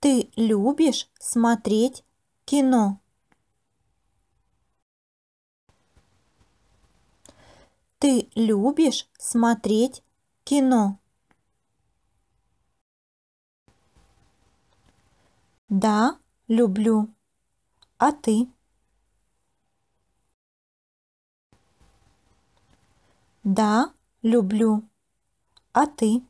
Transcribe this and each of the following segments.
Ты любишь смотреть кино? Ты любишь смотреть кино? Да, люблю. А ты? Да, люблю. А ты?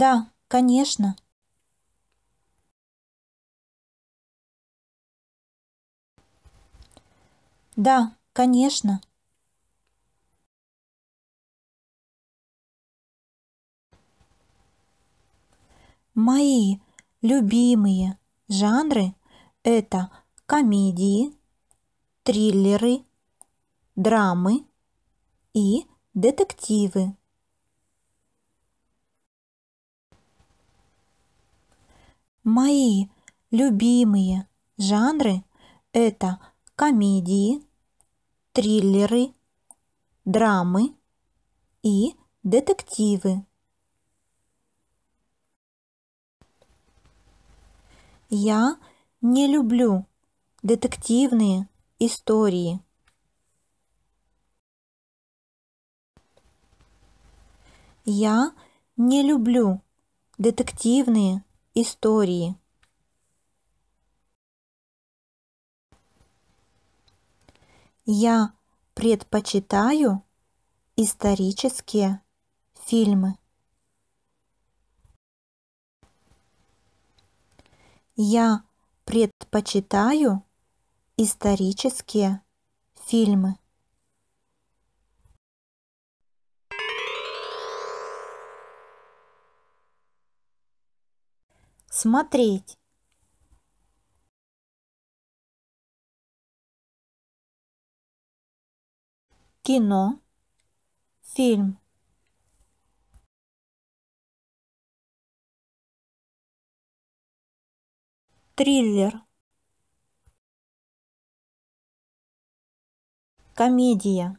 Да, конечно. Да, конечно. Мои любимые жанры – это комедии, триллеры, драмы и детективы. Мои любимые жанры – это комедии, триллеры, драмы и детективы. Я не люблю детективные истории. Я не люблю детективные истории. Я предпочитаю исторические фильмы. Я предпочитаю исторические фильмы. Смотреть. Кино. Фильм. Триллер. Комедия.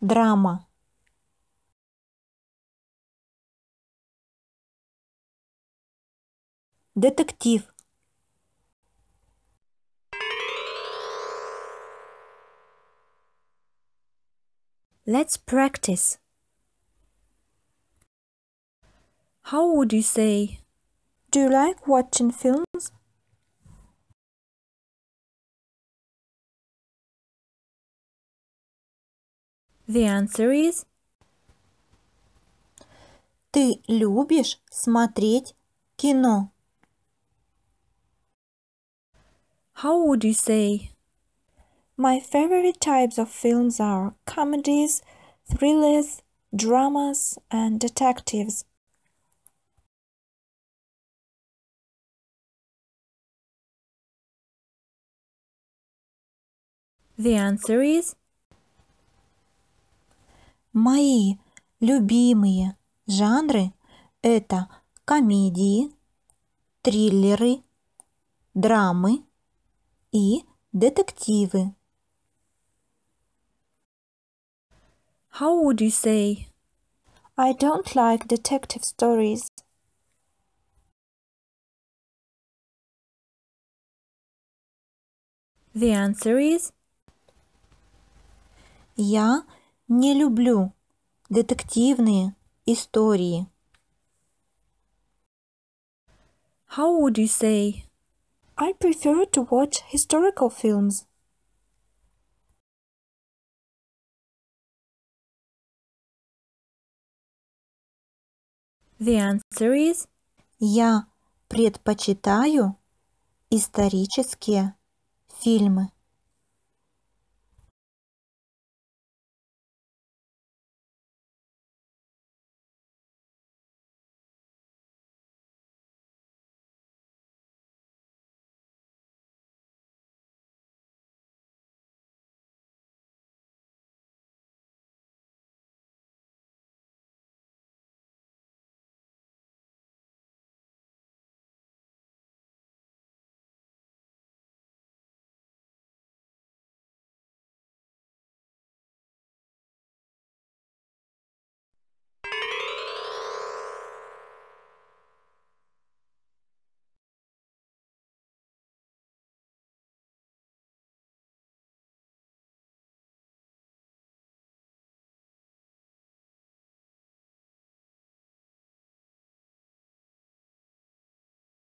Драма. Детектив. Let's practice. How would you say? Do you like watching films? The answer is Ты любишь смотреть кино? How would you say? My favorite types of films are comedies, thrillers, dramas, and detectives. The answer is Мои любимые жанры – это комедии, триллеры, драмы и детективы. How would you say? I don't like detective stories. The answer is Я не люблю детективные истории. How would you say? I prefer to watch historical films. The answer is Я предпочитаю исторические фильмы.